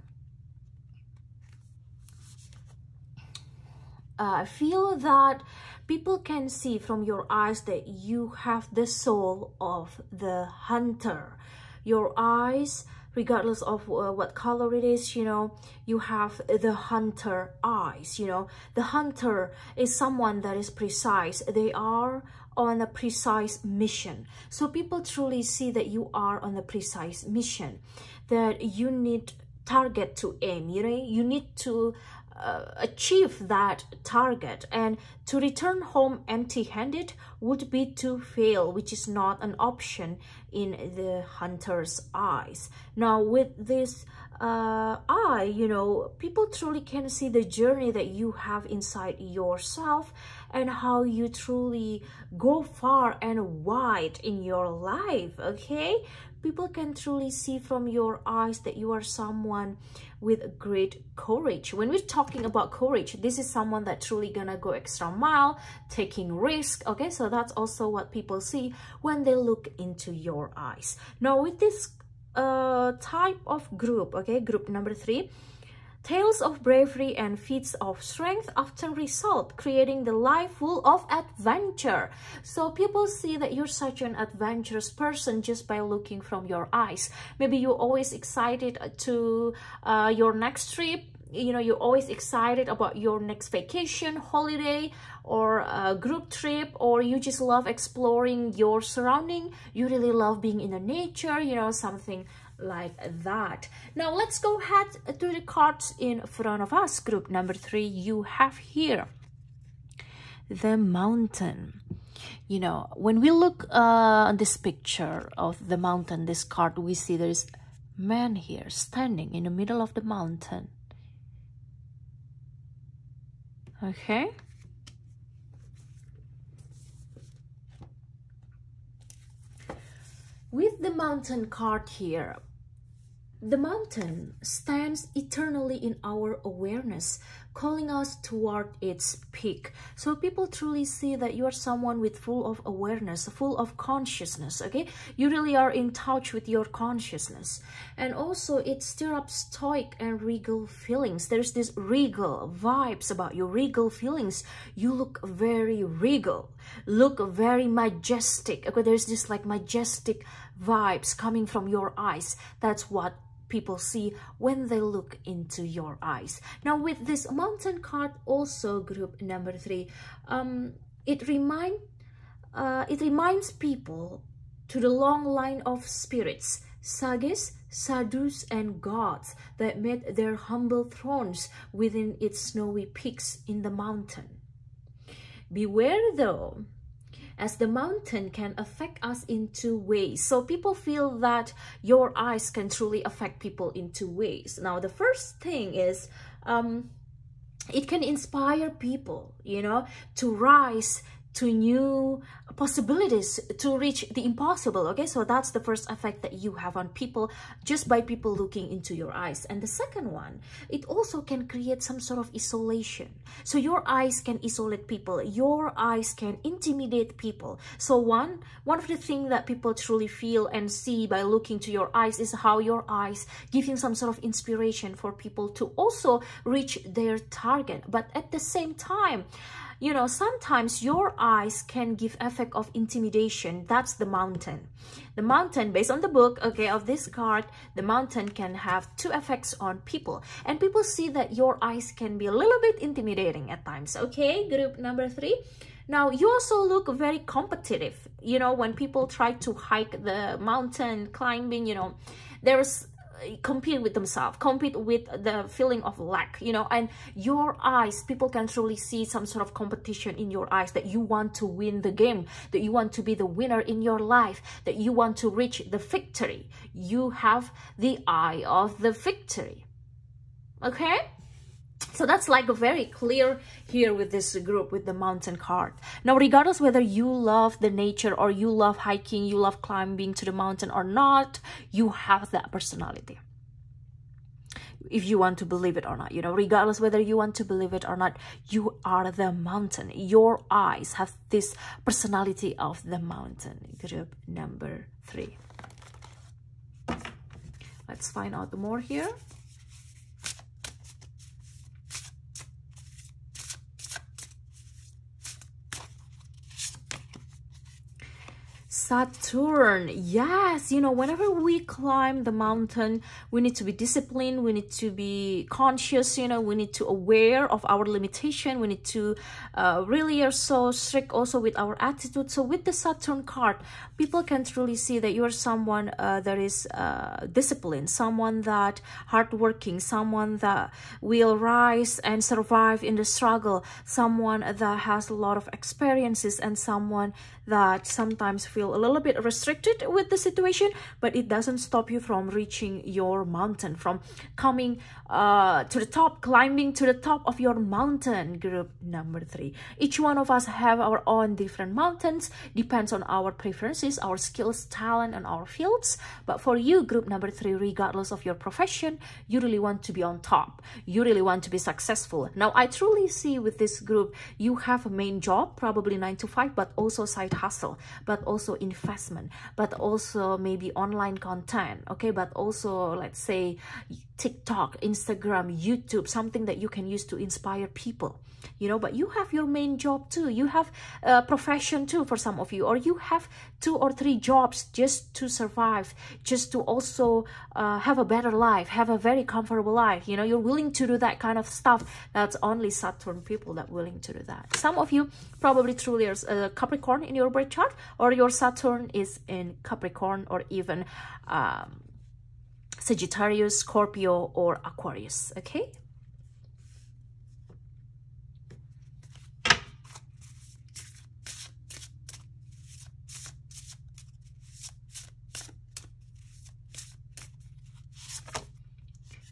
uh, feel that people can see from your eyes that you have the soul of the hunter. Your eyes regardless of uh, what color it is you know you have the hunter eyes you know. The hunter is someone that is precise. They are on a precise mission. So people truly see that you are on a precise mission that you need target to aim you know. You need to uh, achieve that target. And to return home empty-handed would be to fail which is not an option in the hunter's eyes. Now with this uh, eye you know people truly can see the journey that you have inside yourself and how you truly go far and wide in your life okay people can truly see from your eyes that you are someone with great courage. When we're talking about courage, this is someone that truly gonna go extra mile, taking risk, okay? So that's also what people see when they look into your eyes. Now with this uh, type of group, okay, group number three, Tales of bravery and feats of strength often result, creating the life full of adventure. So people see that you're such an adventurous person just by looking from your eyes. Maybe you're always excited to uh, your next trip, you know you're always excited about your next vacation holiday or a group trip or you just love exploring your surrounding you really love being in the nature you know something like that. Now let's go ahead to the cards in front of us. Group number three you have here the mountain. You know when we look uh, on this picture of the mountain this card we see there is man here standing in the middle of the mountain. Okay. With the mountain card here the mountain stands eternally in our awareness, calling us toward its peak. So people truly see that you are someone with full of awareness, full of consciousness, okay? You really are in touch with your consciousness. And also it stirs up stoic and regal feelings. There's this regal vibes about your regal feelings. You look very regal, look very majestic. Okay, there's this like majestic vibes coming from your eyes. That's what people see when they look into your eyes. Now with this mountain card also group number three, um, it remind uh, it reminds people to the long line of spirits, sages, sadhus, and gods that made their humble thrones within its snowy peaks in the mountain. Beware though, as the mountain can affect us in two ways. So people feel that your eyes can truly affect people in two ways. Now, the first thing is um, it can inspire people, you know, to rise to new possibilities to reach the impossible okay? So that's the first effect that you have on people just by people looking into your eyes. And the second one it also can create some sort of isolation. So your eyes can isolate people. Your eyes can intimidate people. So one one of the things that people truly feel and see by looking to your eyes is how your eyes give you some sort of inspiration for people to also reach their target. But at the same time you know, sometimes your eyes can give effect of intimidation. That's the mountain. The mountain, based on the book, okay, of this card, the mountain can have two effects on people. And people see that your eyes can be a little bit intimidating at times, okay? Group number three. Now, you also look very competitive. You know, when people try to hike the mountain, climbing, you know, there's compete with themselves compete with the feeling of lack you know and your eyes people can truly see some sort of competition in your eyes that you want to win the game that you want to be the winner in your life that you want to reach the victory. You have the eye of the victory. Okay so that's like very clear here with this group with the mountain card now regardless whether you love the nature or you love hiking you love climbing to the mountain or not you have that personality. If you want to believe it or not you know regardless whether you want to believe it or not you are the mountain. Your eyes have this personality of the mountain. Group number three. Let's find out more here Saturn. Yes, you know, whenever we climb the mountain, we need to be disciplined, we need to be conscious, you know, we need to aware of our limitation, we need to uh, really are so strict also with our attitude. So with the Saturn card, people can truly see that you're someone uh, that is uh, disciplined, someone that hardworking, someone that will rise and survive in the struggle, someone that has a lot of experiences and someone that sometimes feel little bit restricted with the situation, but it doesn't stop you from reaching your mountain, from coming uh, to the top, climbing to the top of your mountain, group number three. Each one of us have our own different mountains, depends on our preferences, our skills, talent, and our fields. But for you, group number three, regardless of your profession, you really want to be on top. You really want to be successful. Now, I truly see with this group, you have a main job, probably nine to five, but also side hustle, but also investment, but also maybe online content, okay? But also, let's say, TikTok, Instagram, YouTube, something that you can use to inspire people. You know but you have your main job too. You have a profession too for some of you or you have two or three jobs just to survive just to also uh, have a better life have a very comfortable life. You know you're willing to do that kind of stuff. That's only saturn people that willing to do that. Some of you probably truly are a capricorn in your birth chart or your saturn is in capricorn or even um, Sagittarius, Scorpio, or Aquarius, okay?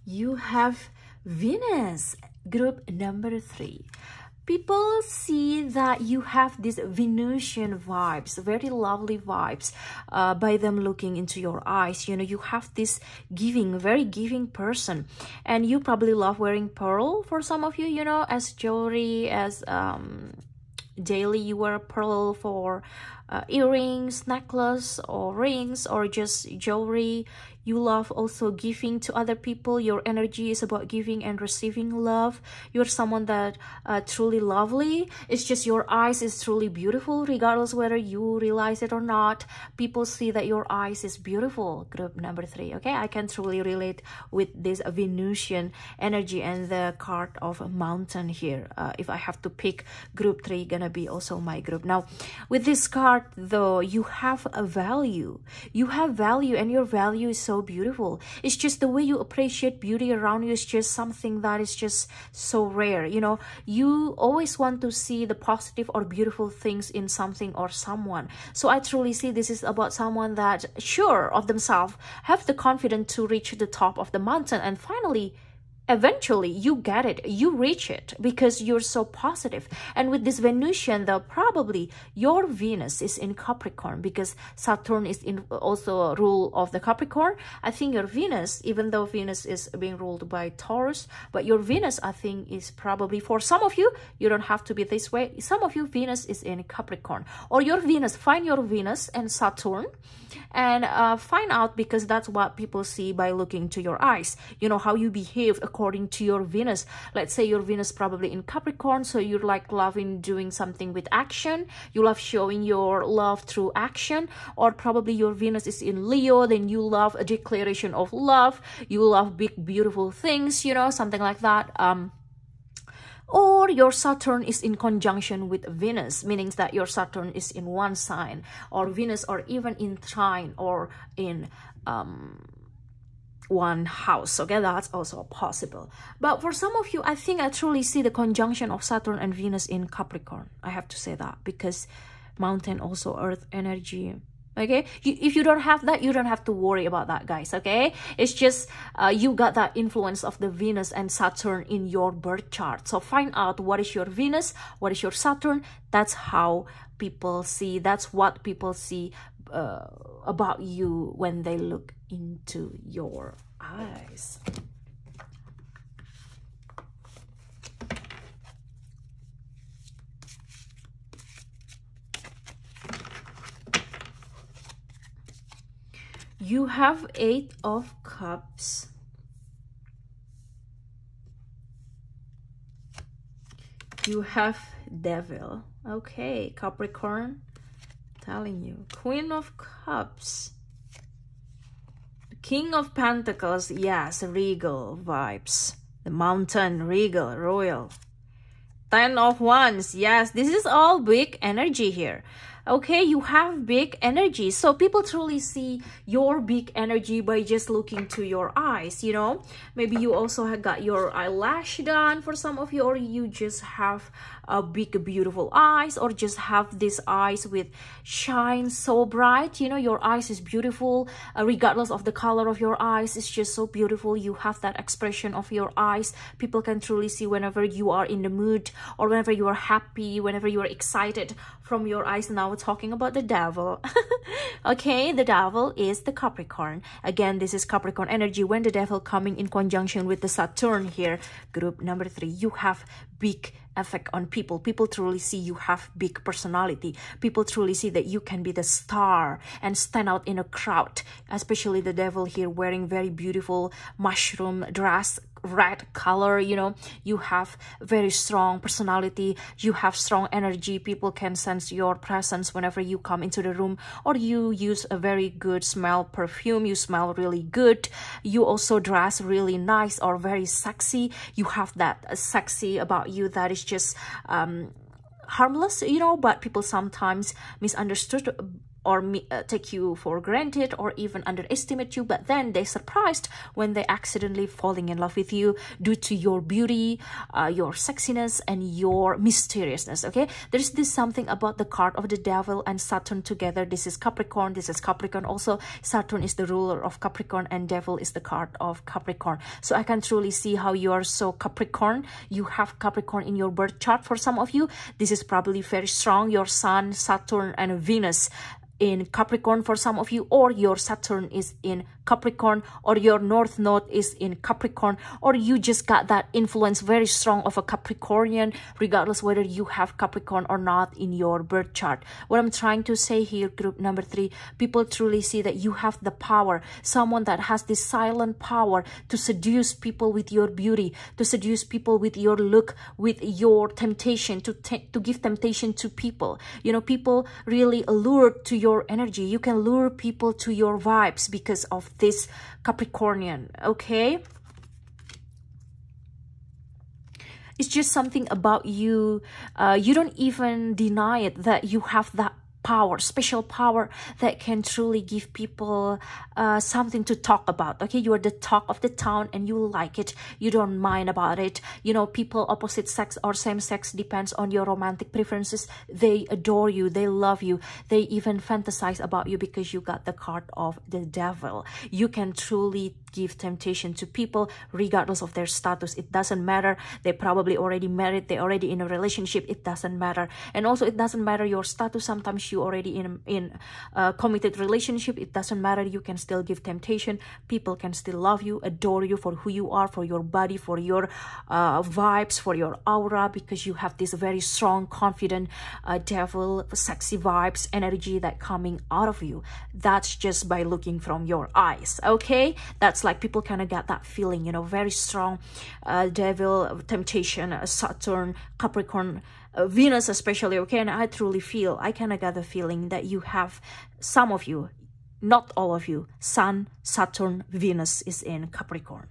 you have Venus, group number three. People see that you have these Venusian vibes, very lovely vibes uh, by them looking into your eyes. You know, you have this giving, very giving person. And you probably love wearing pearl for some of you, you know, as jewelry, as um, daily you wear pearl for uh, earrings, necklace, or rings, or just jewelry you love. Also giving to other people. Your energy is about giving and receiving love. You're someone that uh, truly lovely. It's just your eyes is truly beautiful regardless whether you realize it or not. People see that your eyes is beautiful. Group number three okay? I can truly relate with this venusian energy and the card of mountain here. Uh, if i have to pick group three gonna be also my group. Now with this card though you have a value you have value and your value is so beautiful. It's just the way you appreciate beauty around you is just something that is just so rare. You know, you always want to see the positive or beautiful things in something or someone. So I truly see this is about someone that sure of themselves, have the confidence to reach the top of the mountain and finally eventually you get it you reach it because you're so positive. And with this venusian though probably your venus is in capricorn because saturn is in also a rule of the capricorn. I think your venus even though venus is being ruled by taurus but your venus i think is probably for some of you you don't have to be this way. Some of you venus is in capricorn. Or your venus find your venus and saturn and uh, find out because that's what people see by looking to your eyes. You know how you behave according to your Venus. Let's say your Venus probably in Capricorn, so you're like loving doing something with action. You love showing your love through action, or probably your Venus is in Leo, then you love a declaration of love. You love big, beautiful things, you know, something like that. Um, or your Saturn is in conjunction with Venus, meaning that your Saturn is in one sign, or Venus, or even in trine, or in um, one house. Okay that's also possible. But for some of you i think i truly see the conjunction of saturn and venus in capricorn. I have to say that because mountain also earth energy. Okay? You, if you don't have that you don't have to worry about that guys okay? It's just uh, you got that influence of the venus and saturn in your birth chart. So find out what is your venus what is your saturn. That's how people see that's what people see uh, about you when they look into your eyes. You have eight of cups. You have devil. Okay, Capricorn, telling you. Queen of cups. King of Pentacles, yes, regal vibes. The mountain, regal, royal. Ten of Wands, yes, this is all big energy here okay you have big energy so people truly see your big energy by just looking to your eyes you know maybe you also have got your eyelash done for some of you or you just have a big beautiful eyes or just have these eyes with shine so bright. You know your eyes is beautiful uh, regardless of the color of your eyes it's just so beautiful. You have that expression of your eyes. People can truly see whenever you are in the mood or whenever you are happy whenever you are excited from your eyes. Now we're talking about the devil. *laughs* Okay the devil is the capricorn. Again this is capricorn energy. When the devil coming in conjunction with the saturn here group number three you have big effect on people. People truly see you have big personality. People truly see that you can be the star and stand out in a crowd, especially the devil here wearing very beautiful mushroom dress red color you know. You have very strong personality. You have strong energy. People can sense your presence whenever you come into the room. Or you use a very good smell perfume. You smell really good. You also dress really nice or very sexy. You have that sexy about you that is just um harmless you know but people sometimes misunderstood or uh, take you for granted or even underestimate you but then they're surprised when they accidentally falling in love with you due to your beauty uh, your sexiness and your mysteriousness okay? There's this something about the card of the devil and saturn together. This is capricorn this is capricorn also. Saturn is the ruler of capricorn and devil is the card of capricorn. So i can truly see how you are so capricorn. You have capricorn in your birth chart for some of you. This is probably very strong. Your sun saturn and venus in Capricorn for some of you or your Saturn is in Capricorn or your North Node is in Capricorn or you just got that influence very strong of a Capricornian regardless whether you have Capricorn or not in your birth chart. What I'm trying to say here, group number three, people truly see that you have the power, someone that has this silent power to seduce people with your beauty, to seduce people with your look, with your temptation, to, to give temptation to people. You know, people really allured to your energy. You can lure people to your vibes because of this Capricornian, okay? It's just something about you. Uh, you don't even deny it that you have that power, special power that can truly give people uh, something to talk about. Okay, you are the talk of the town and you like it. You don't mind about it. You know, people opposite sex or same sex depends on your romantic preferences. They adore you. They love you. They even fantasize about you because you got the card of the devil. You can truly give temptation to people regardless of their status. It doesn't matter. They probably already married. They already in a relationship. It doesn't matter. And also it doesn't matter your status. Sometimes you already in, in a committed relationship. It doesn't matter. You can still give temptation. People can still love you, adore you for who you are, for your body, for your uh, vibes, for your aura, because you have this very strong, confident, uh, devil, sexy vibes, energy that coming out of you. That's just by looking from your eyes. Okay. That's that's like people kind of get that feeling you know very strong uh, devil temptation uh, saturn capricorn uh, venus especially okay and i truly feel i kind of get the feeling that you have some of you not all of you sun saturn venus is in capricorn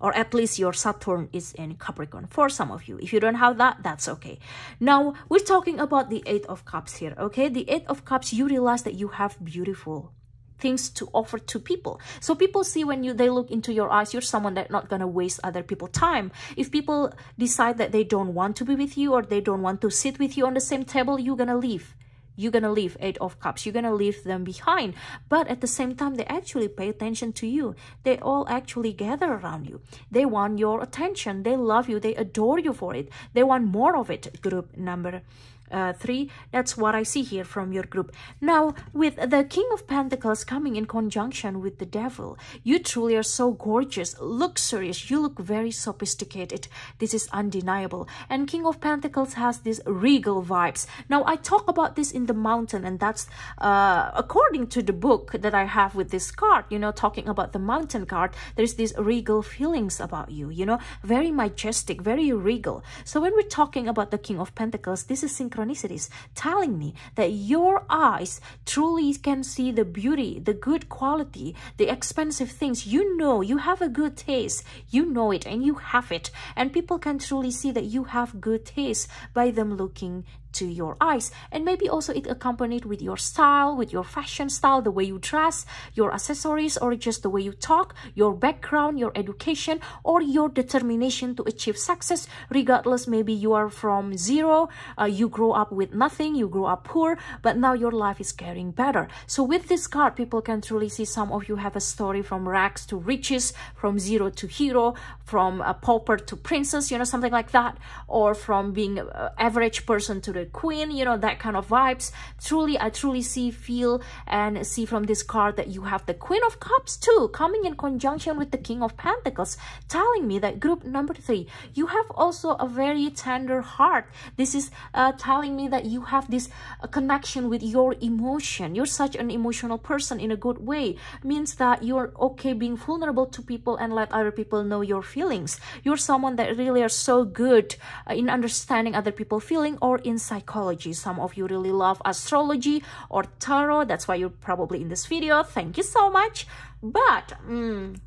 or at least your Saturn is in Capricorn for some of you. If you don't have that, that's okay. Now, we're talking about the Eight of Cups here, okay? The Eight of Cups, you realize that you have beautiful things to offer to people. So people see when you they look into your eyes you're someone that not gonna waste other people time. If people decide that they don't want to be with you or they don't want to sit with you on the same table you're gonna leave. You're gonna leave eight of cups. You're gonna leave them behind. But at the same time they actually pay attention to you. They all actually gather around you. They want your attention. They love you. They adore you for it. They want more of it. Group number uh, 3 that's what i see here from your group. Now with the king of pentacles coming in conjunction with the devil you truly are so gorgeous luxurious. You look very sophisticated. This is undeniable. And king of pentacles has these regal vibes. Now i talk about this in the mountain and that's uh, according to the book that i have with this card you know talking about the mountain card there's these regal feelings about you you know very majestic very regal. So when we're talking about the king of pentacles this is synchronicities telling me that your eyes truly can see the beauty, the good quality, the expensive things. You know, you have a good taste. You know it and you have it. And people can truly see that you have good taste by them looking to your eyes. And maybe also it accompanied with your style with your fashion style the way you dress your accessories or just the way you talk your background your education or your determination to achieve success. Regardless maybe you are from zero uh, you grow up with nothing you grow up poor but now your life is getting better. So with this card people can truly see some of you have a story from rags to riches from zero to hero from a pauper to princess you know something like that or from being an average person to the queen, you know, that kind of vibes. Truly, I truly see, feel, and see from this card that you have the Queen of Cups too, coming in conjunction with the King of Pentacles, telling me that group number three, you have also a very tender heart. This is uh, telling me that you have this uh, connection with your emotion. You're such an emotional person in a good way. Means that you're okay being vulnerable to people and let other people know your feelings. You're someone that really are so good uh, in understanding other people's feeling or in psychology. Some of you really love astrology or tarot. That's why you're probably in this video. Thank you so much. But, mm,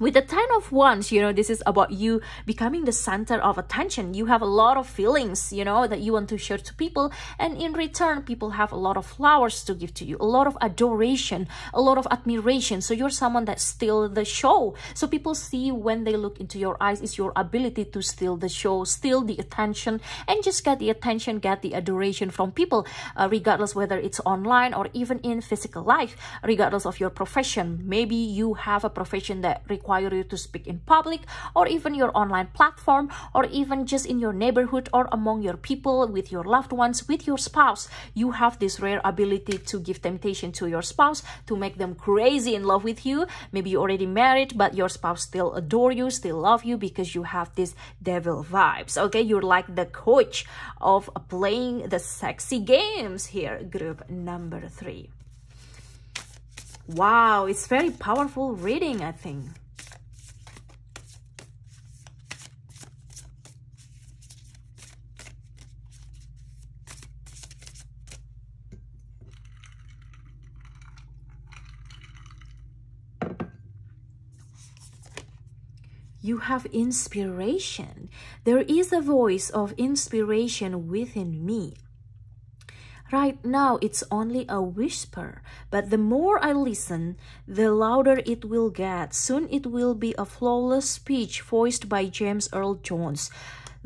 with the ten of wands you know this is about you becoming the center of attention. You have a lot of feelings you know that you want to share to people. And in return people have a lot of flowers to give to you a lot of adoration a lot of admiration. So you're someone that steal the show. So people see when they look into your eyes is your ability to steal the show steal the attention and just get the attention get the adoration from people uh, regardless whether it's online or even in physical life regardless of your profession. Maybe you have a profession that requires require you to speak in public or even your online platform or even just in your neighborhood or among your people with your loved ones with your spouse. You have this rare ability to give temptation to your spouse to make them crazy in love with you. Maybe you already married but your spouse still adore you still love you because you have this devil vibes. Okay you're like the coach of playing the sexy games here group number three. Wow it's very powerful reading i think you have inspiration. There is a voice of inspiration within me. Right now, it's only a whisper, but the more I listen, the louder it will get. Soon it will be a flawless speech voiced by James Earl Jones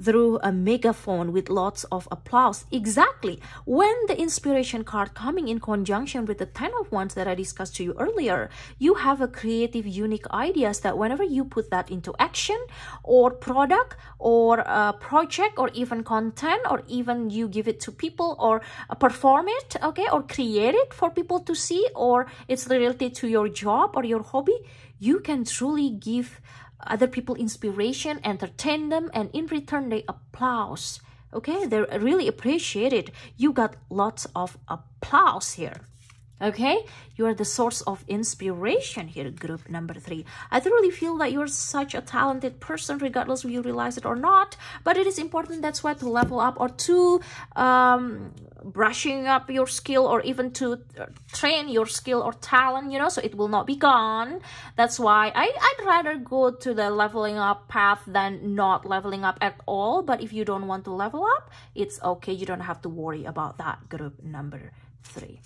through a megaphone with lots of applause. Exactly. When the inspiration card coming in conjunction with the 10 of wands that I discussed to you earlier, you have a creative, unique ideas that whenever you put that into action or product or a project or even content or even you give it to people or uh, perform it, okay, or create it for people to see or it's related to your job or your hobby, you can truly give other people inspiration, entertain them, and in return they applause. Okay, they really appreciate it. You got lots of applause here okay you are the source of inspiration here group number three i truly feel that you're such a talented person regardless if you realize it or not but it is important that's why to level up or to um, brushing up your skill or even to train your skill or talent you know so it will not be gone. That's why I, i'd rather go to the leveling up path than not leveling up at all. But if you don't want to level up it's okay. You don't have to worry about that group number three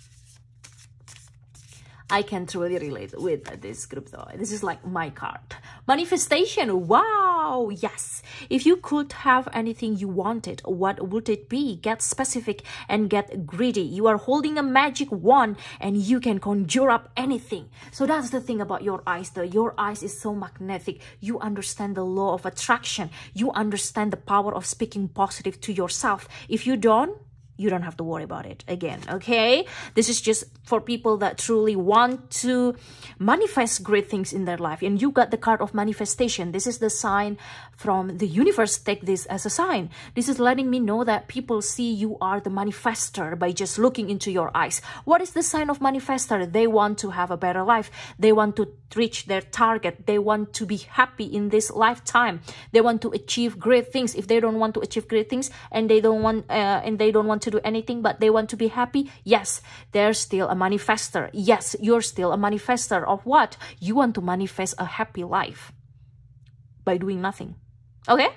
I can truly relate with this group though. This is like my card. Manifestation. Wow. Yes. If you could have anything you wanted, what would it be? Get specific and get greedy. You are holding a magic wand and you can conjure up anything. So that's the thing about your eyes though. Your eyes is so magnetic. You understand the law of attraction. You understand the power of speaking positive to yourself. If you don't, you don't have to worry about it again okay? This is just for people that truly want to manifest great things in their life. And you got the card of manifestation. This is the sign from the universe. Take this as a sign. This is letting me know that people see you are the manifester by just looking into your eyes. What is the sign of manifester? They want to have a better life. They want to reach their target. They want to be happy in this lifetime. They want to achieve great things. If they don't want to achieve great things and they don't want uh, and they don't want to to do anything but they want to be happy yes they're still a manifester. Yes you're still a manifester of what? You want to manifest a happy life by doing nothing okay?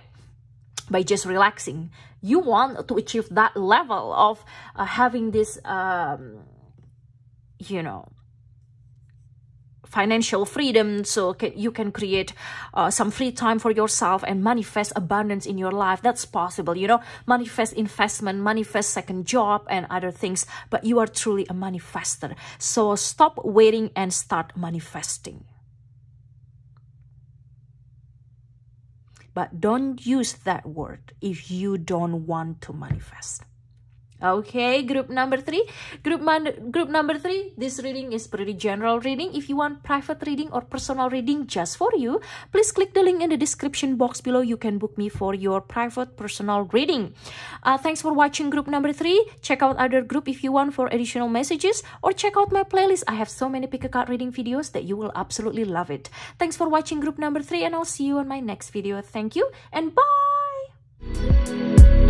By just relaxing. You want to achieve that level of uh, having this um, you know financial freedom so can, you can create uh, some free time for yourself and manifest abundance in your life. That's possible you know. Manifest investment manifest second job and other things but you are truly a manifester. So stop waiting and start manifesting. But don't use that word if you don't want to manifest Okay, group number three. Group, group number three, this reading is pretty general reading. If you want private reading or personal reading just for you, please click the link in the description box below. You can book me for your private personal reading. Uh, thanks for watching group number three. Check out other group if you want for additional messages or check out my playlist. I have so many pick a card reading videos that you will absolutely love it. Thanks for watching group number three and I'll see you on my next video. Thank you and bye!